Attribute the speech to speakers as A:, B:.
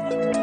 A: Música